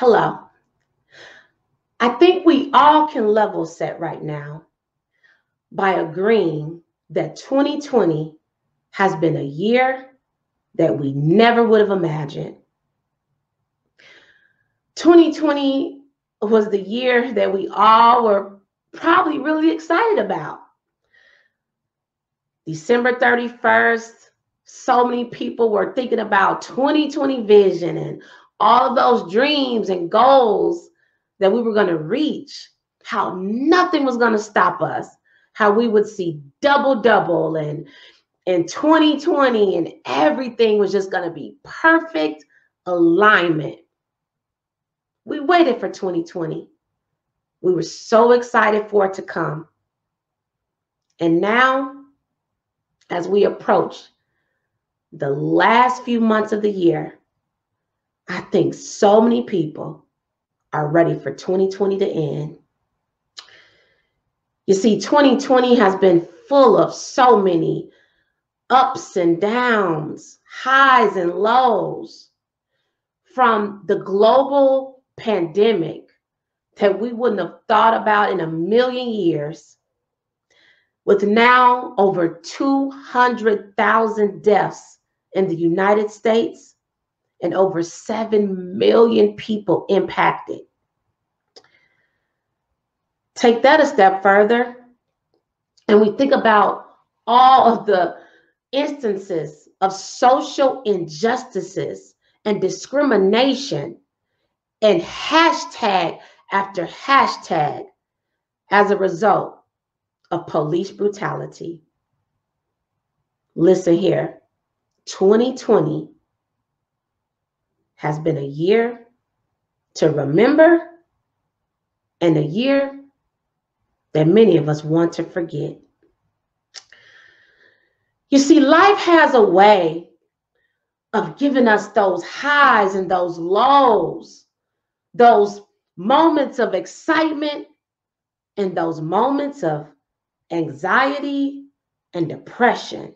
Hello. I think we all can level set right now by agreeing that 2020 has been a year that we never would have imagined. 2020 was the year that we all were probably really excited about. December 31st, so many people were thinking about 2020 vision and all of those dreams and goals that we were going to reach, how nothing was going to stop us, how we would see double double and in 2020 and everything was just going to be perfect alignment. We waited for 2020. We were so excited for it to come. And now, as we approach the last few months of the year, I think so many people are ready for 2020 to end. You see, 2020 has been full of so many ups and downs, highs and lows from the global pandemic that we wouldn't have thought about in a million years. With now over 200,000 deaths in the United States and over 7 million people impacted. Take that a step further, and we think about all of the instances of social injustices and discrimination and hashtag after hashtag as a result of police brutality. Listen here 2020 has been a year to remember and a year that many of us want to forget. You see, life has a way of giving us those highs and those lows, those moments of excitement and those moments of anxiety and depression.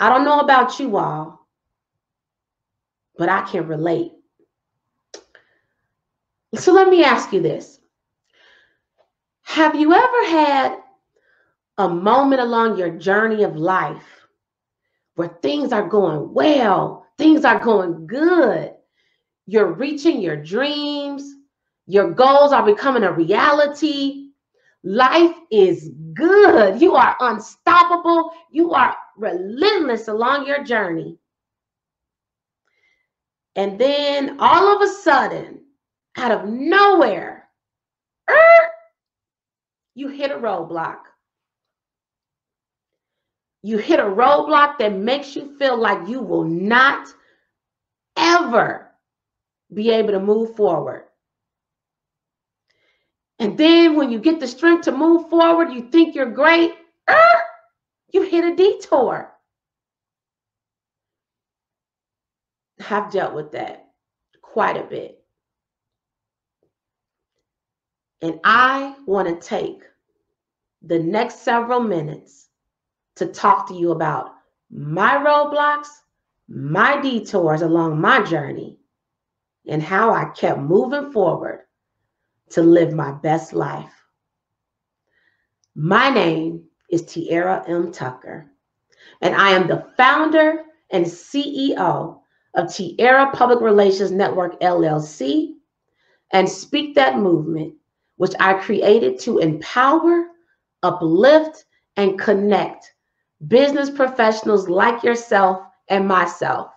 I don't know about you all, but I can relate. So let me ask you this Have you ever had a moment along your journey of life where things are going well, things are going good, you're reaching your dreams, your goals are becoming a reality. Life is good. You are unstoppable. You are relentless along your journey. And then all of a sudden, out of nowhere, er, you hit a roadblock you hit a roadblock that makes you feel like you will not ever be able to move forward. And then when you get the strength to move forward, you think you're great, er, you hit a detour. I've dealt with that quite a bit. And I want to take the next several minutes to talk to you about my roadblocks, my detours along my journey, and how I kept moving forward to live my best life. My name is Tiara M. Tucker, and I am the founder and CEO of Tiara Public Relations Network LLC and Speak That Movement, which I created to empower, uplift, and connect business professionals like yourself and myself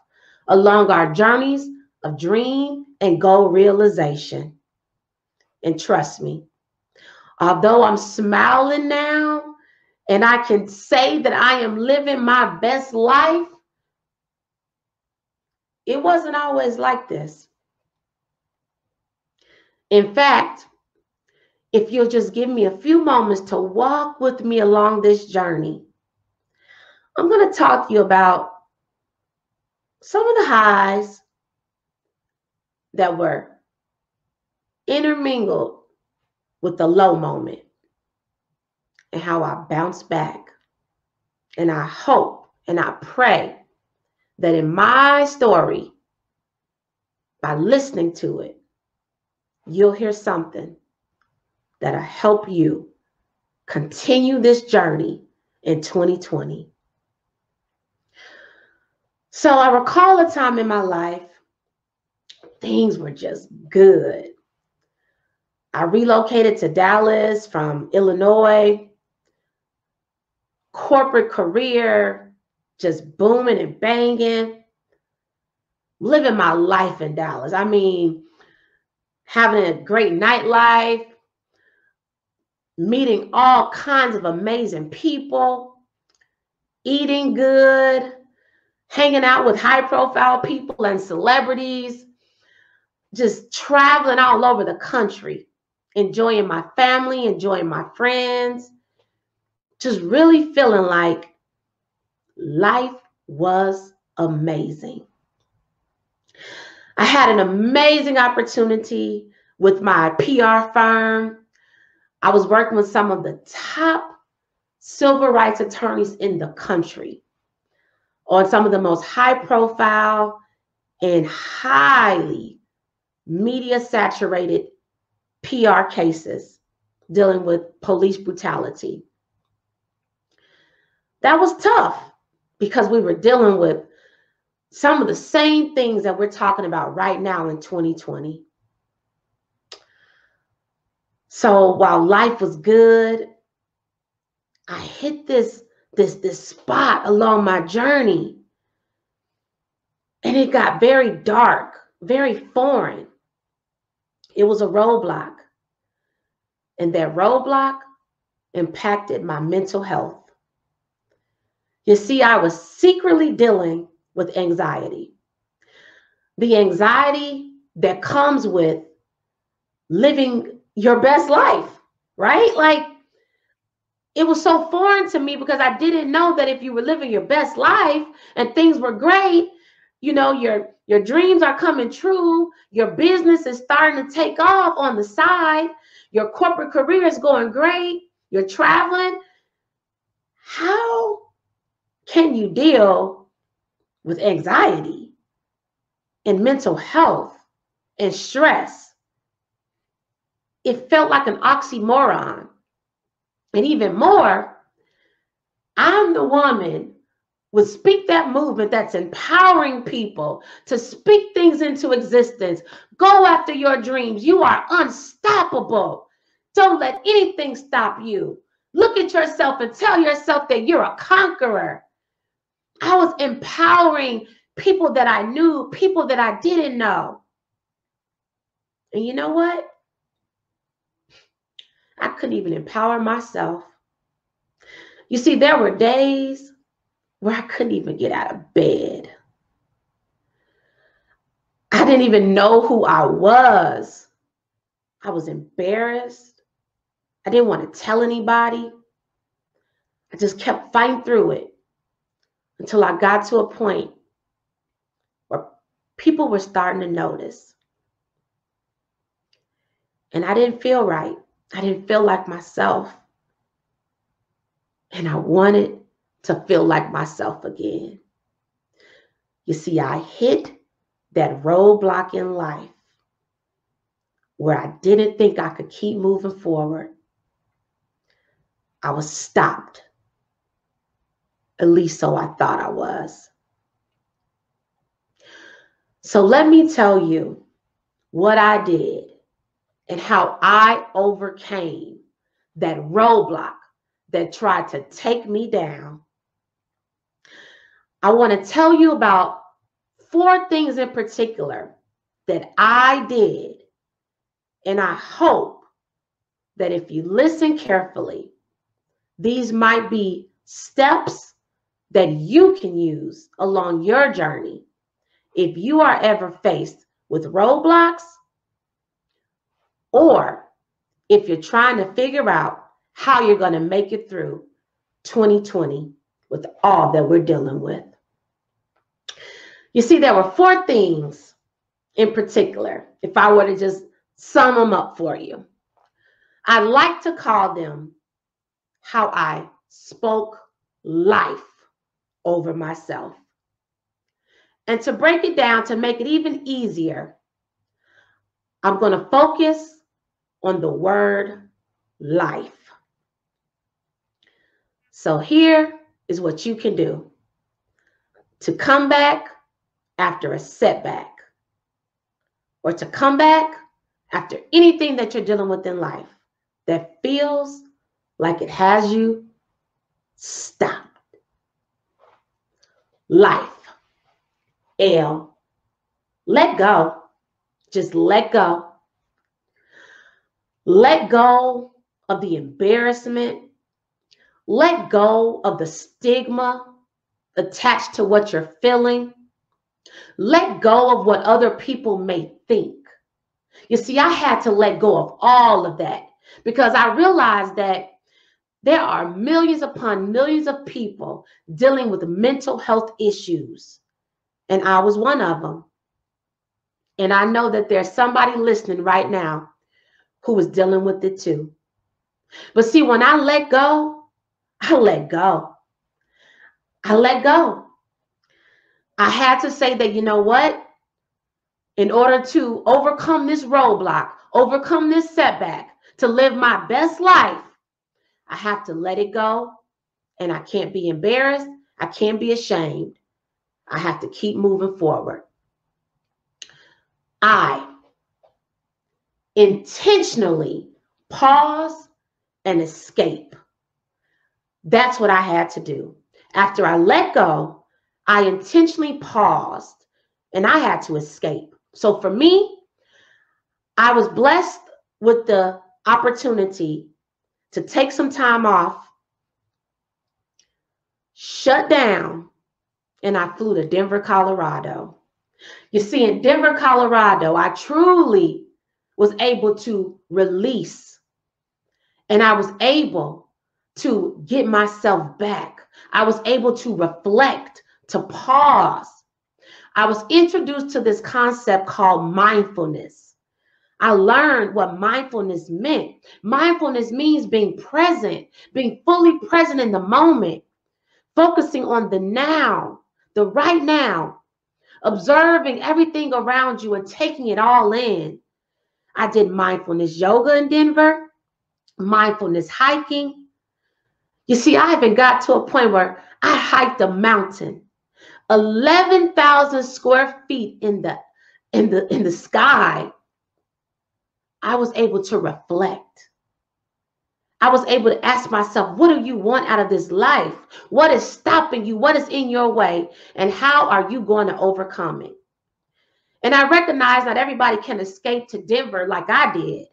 along our journeys of dream and goal realization. And trust me, although I'm smiling now and I can say that I am living my best life, it wasn't always like this. In fact, if you'll just give me a few moments to walk with me along this journey, I'm going to talk to you about some of the highs that were intermingled with the low moment and how I bounced back. And I hope and I pray that in my story, by listening to it, you'll hear something that'll help you continue this journey in 2020. So I recall a time in my life, things were just good. I relocated to Dallas from Illinois, corporate career just booming and banging, living my life in Dallas. I mean, having a great nightlife, meeting all kinds of amazing people, eating good, hanging out with high profile people and celebrities, just traveling all over the country, enjoying my family, enjoying my friends, just really feeling like life was amazing. I had an amazing opportunity with my PR firm. I was working with some of the top civil rights attorneys in the country on some of the most high profile and highly media saturated PR cases dealing with police brutality. That was tough because we were dealing with some of the same things that we're talking about right now in 2020. So while life was good, I hit this this this spot along my journey and it got very dark, very foreign. It was a roadblock. And that roadblock impacted my mental health. You see, I was secretly dealing with anxiety. The anxiety that comes with living your best life, right? Like it was so foreign to me because I didn't know that if you were living your best life and things were great, you know, your your dreams are coming true, your business is starting to take off on the side, your corporate career is going great, you're traveling. How can you deal with anxiety and mental health and stress? It felt like an oxymoron. And even more, I'm the woman would speak that movement that's empowering people to speak things into existence. Go after your dreams. You are unstoppable. Don't let anything stop you. Look at yourself and tell yourself that you're a conqueror. I was empowering people that I knew, people that I didn't know. And you know what? I couldn't even empower myself. You see, there were days where I couldn't even get out of bed. I didn't even know who I was. I was embarrassed. I didn't want to tell anybody. I just kept fighting through it until I got to a point where people were starting to notice. And I didn't feel right. I didn't feel like myself. And I wanted to feel like myself again. You see, I hit that roadblock in life where I didn't think I could keep moving forward. I was stopped at least so I thought I was. So let me tell you what I did and how I overcame that roadblock that tried to take me down. I want to tell you about four things in particular that I did. And I hope that if you listen carefully, these might be steps that you can use along your journey if you are ever faced with roadblocks or if you're trying to figure out how you're going to make it through 2020 with all that we're dealing with. You see, there were four things in particular, if I were to just sum them up for you. I like to call them how I spoke life over myself. And to break it down, to make it even easier, I'm going to focus on the word life. So here is what you can do to come back after a setback or to come back after anything that you're dealing with in life that feels like it has you stopped. Life. L. Let go. Just let go. Let go of the embarrassment. Let go of the stigma attached to what you're feeling. Let go of what other people may think. You see, I had to let go of all of that because I realized that there are millions upon millions of people dealing with mental health issues. And I was one of them. And I know that there's somebody listening right now who is dealing with it too. But see, when I let go, I let go. I let go. I had to say that, you know what? In order to overcome this roadblock, overcome this setback, to live my best life, I have to let it go. And I can't be embarrassed. I can't be ashamed. I have to keep moving forward. I intentionally pause and escape. That's what I had to do. After I let go, I intentionally paused and I had to escape. So for me, I was blessed with the opportunity to take some time off, shut down, and I flew to Denver, Colorado. You see, in Denver, Colorado, I truly was able to release and I was able to get myself back. I was able to reflect, to pause. I was introduced to this concept called mindfulness. I learned what mindfulness meant. Mindfulness means being present, being fully present in the moment, focusing on the now, the right now, observing everything around you and taking it all in. I did mindfulness yoga in Denver, mindfulness hiking. You see, I even got to a point where I hiked a mountain, 11,000 square feet in the in the in the sky. I was able to reflect. I was able to ask myself, what do you want out of this life? What is stopping you? What is in your way? And how are you going to overcome it? And I recognize not everybody can escape to Denver like I did,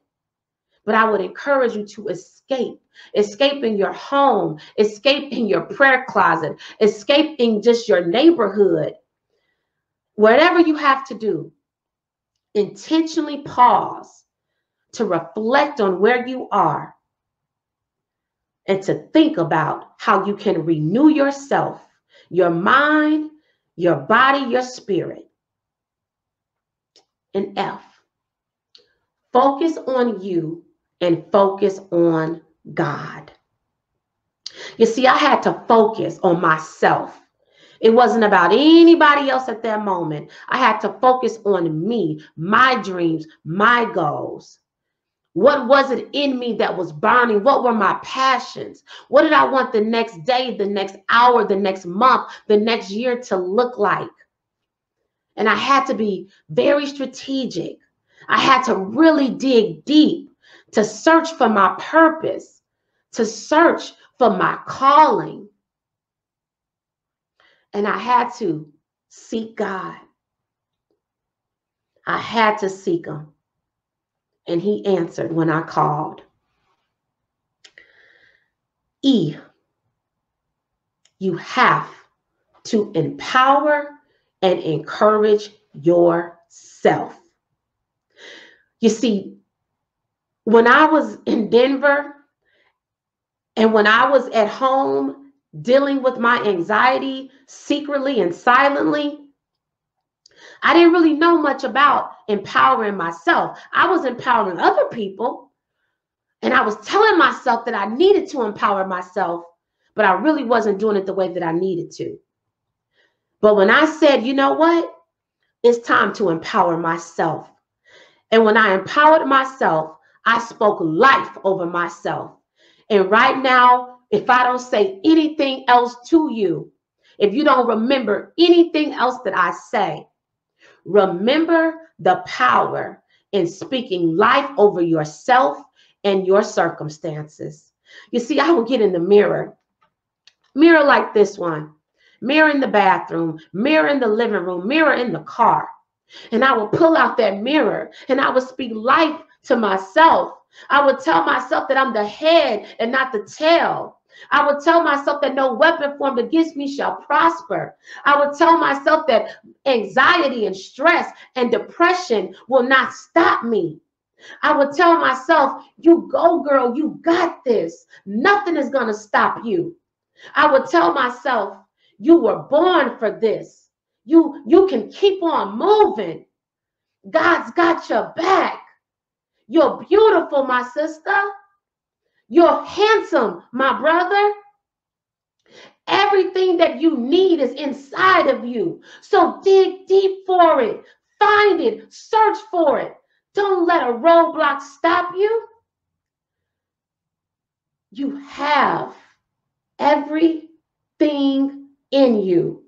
but I would encourage you to escape. Escape in your home, escape in your prayer closet, escape in just your neighborhood. Whatever you have to do, intentionally pause to reflect on where you are and to think about how you can renew yourself, your mind, your body, your spirit. And F, focus on you and focus on God. You see, I had to focus on myself. It wasn't about anybody else at that moment. I had to focus on me, my dreams, my goals. What was it in me that was burning? What were my passions? What did I want the next day, the next hour, the next month, the next year to look like? And I had to be very strategic. I had to really dig deep to search for my purpose, to search for my calling. And I had to seek God. I had to seek Him and he answered when I called. E, you have to empower and encourage yourself. You see, when I was in Denver and when I was at home dealing with my anxiety secretly and silently, I didn't really know much about empowering myself. I was empowering other people. And I was telling myself that I needed to empower myself, but I really wasn't doing it the way that I needed to. But when I said, you know what? It's time to empower myself. And when I empowered myself, I spoke life over myself. And right now, if I don't say anything else to you, if you don't remember anything else that I say, remember the power in speaking life over yourself and your circumstances. You see, I will get in the mirror, mirror like this one, mirror in the bathroom, mirror in the living room, mirror in the car. And I will pull out that mirror and I will speak life to myself. I would tell myself that I'm the head and not the tail. I would tell myself that no weapon formed against me shall prosper. I would tell myself that anxiety and stress and depression will not stop me. I would tell myself, you go, girl, you got this. Nothing is going to stop you. I would tell myself, you were born for this. You, you can keep on moving. God's got your back. You're beautiful, my sister. You're handsome, my brother. Everything that you need is inside of you. So dig deep for it. Find it. Search for it. Don't let a roadblock stop you. You have everything in you,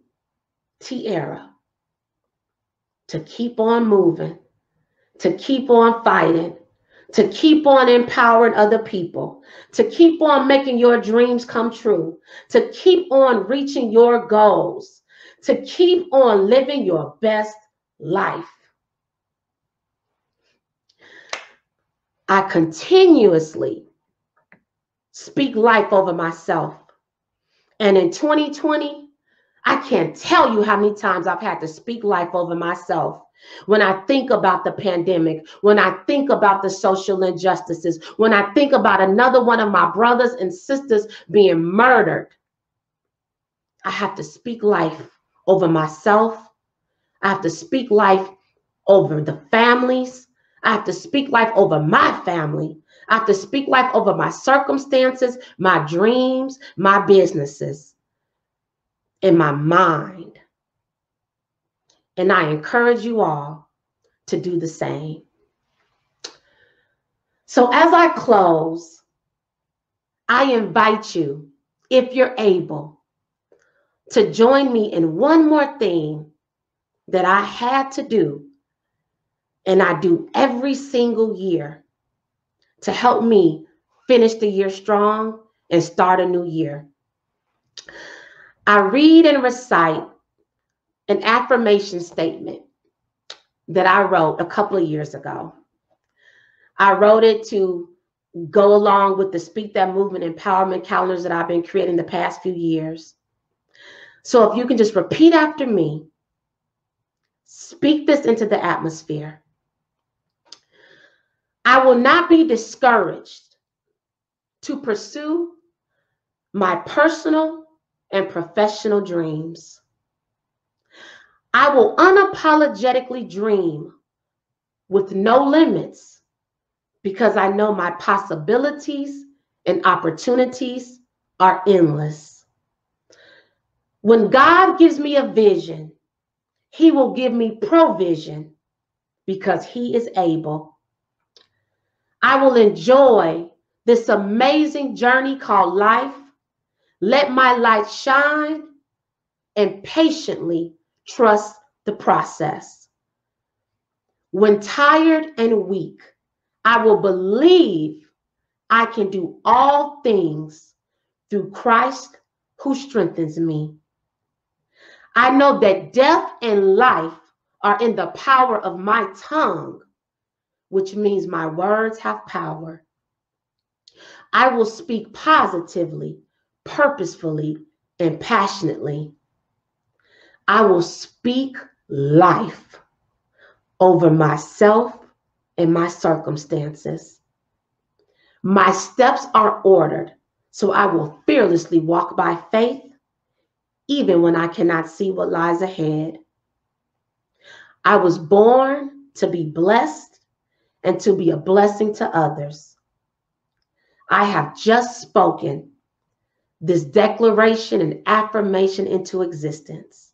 Tiara, to keep on moving, to keep on fighting, to keep on empowering other people, to keep on making your dreams come true, to keep on reaching your goals, to keep on living your best life. I continuously speak life over myself. And in 2020, I can't tell you how many times I've had to speak life over myself. When I think about the pandemic, when I think about the social injustices, when I think about another one of my brothers and sisters being murdered, I have to speak life over myself. I have to speak life over the families. I have to speak life over my family. I have to speak life over my circumstances, my dreams, my businesses, and my mind. And I encourage you all to do the same. So, as I close, I invite you, if you're able, to join me in one more thing that I had to do and I do every single year to help me finish the year strong and start a new year. I read and recite an affirmation statement that I wrote a couple of years ago. I wrote it to go along with the Speak That Movement empowerment calendars that I've been creating the past few years. So if you can just repeat after me, speak this into the atmosphere. I will not be discouraged to pursue my personal and professional dreams. I will unapologetically dream with no limits because I know my possibilities and opportunities are endless. When God gives me a vision, He will give me provision because He is able. I will enjoy this amazing journey called life. Let my light shine and patiently trust the process. When tired and weak, I will believe I can do all things through Christ who strengthens me. I know that death and life are in the power of my tongue which means my words have power. I will speak positively, purposefully, and passionately. I will speak life over myself and my circumstances. My steps are ordered, so I will fearlessly walk by faith, even when I cannot see what lies ahead. I was born to be blessed and to be a blessing to others. I have just spoken this declaration and affirmation into existence.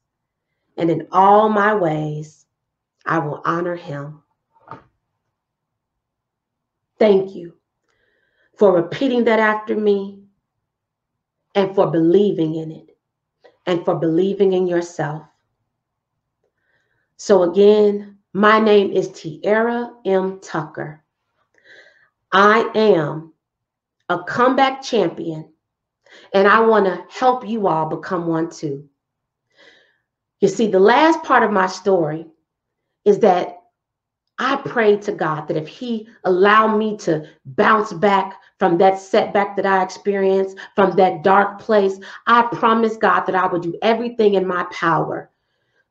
And in all my ways, I will honor him. Thank you for repeating that after me and for believing in it and for believing in yourself. So, again, my name is Tiara M. Tucker. I am a comeback champion, and I want to help you all become one too. You see, the last part of my story is that I prayed to God that if He allowed me to bounce back from that setback that I experienced, from that dark place, I promised God that I would do everything in my power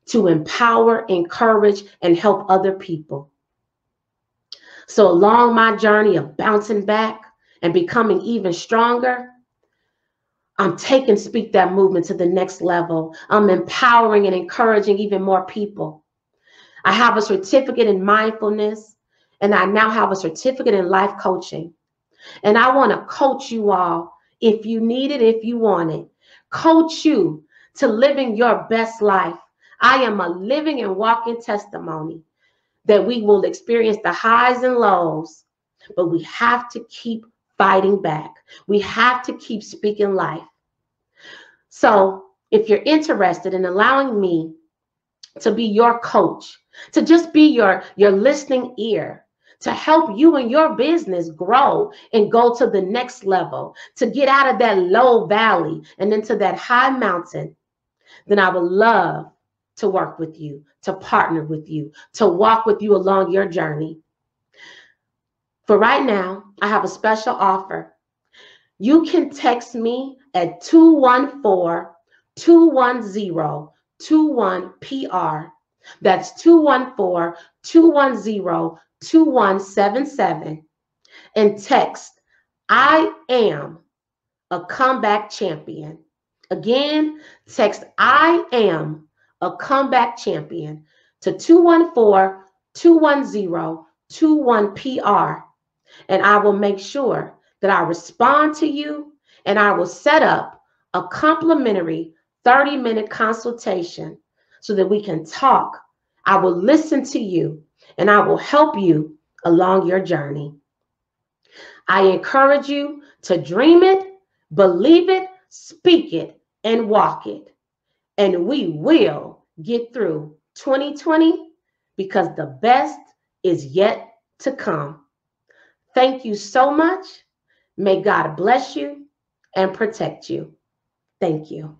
to empower, encourage, and help other people. So, along my journey of bouncing back and becoming even stronger, I'm taking Speak That Movement to the next level. I'm empowering and encouraging even more people. I have a certificate in mindfulness, and I now have a certificate in life coaching. And I want to coach you all if you need it, if you want it. Coach you to living your best life. I am a living and walking testimony that we will experience the highs and lows, but we have to keep fighting back. We have to keep speaking life. So, if you're interested in allowing me to be your coach, to just be your, your listening ear, to help you and your business grow and go to the next level, to get out of that low valley and into that high mountain, then I would love to work with you, to partner with you, to walk with you along your journey. For right now, I have a special offer. You can text me at 214 210 21PR. That's 214 210 2177 and text I am a comeback champion. Again, text I am a comeback champion to 214 210 21PR. And I will make sure that I respond to you and I will set up a complimentary 30 minute consultation so that we can talk. I will listen to you and I will help you along your journey. I encourage you to dream it, believe it, speak it, and walk it. And we will get through 2020 because the best is yet to come. Thank you so much. May God bless you and protect you. Thank you.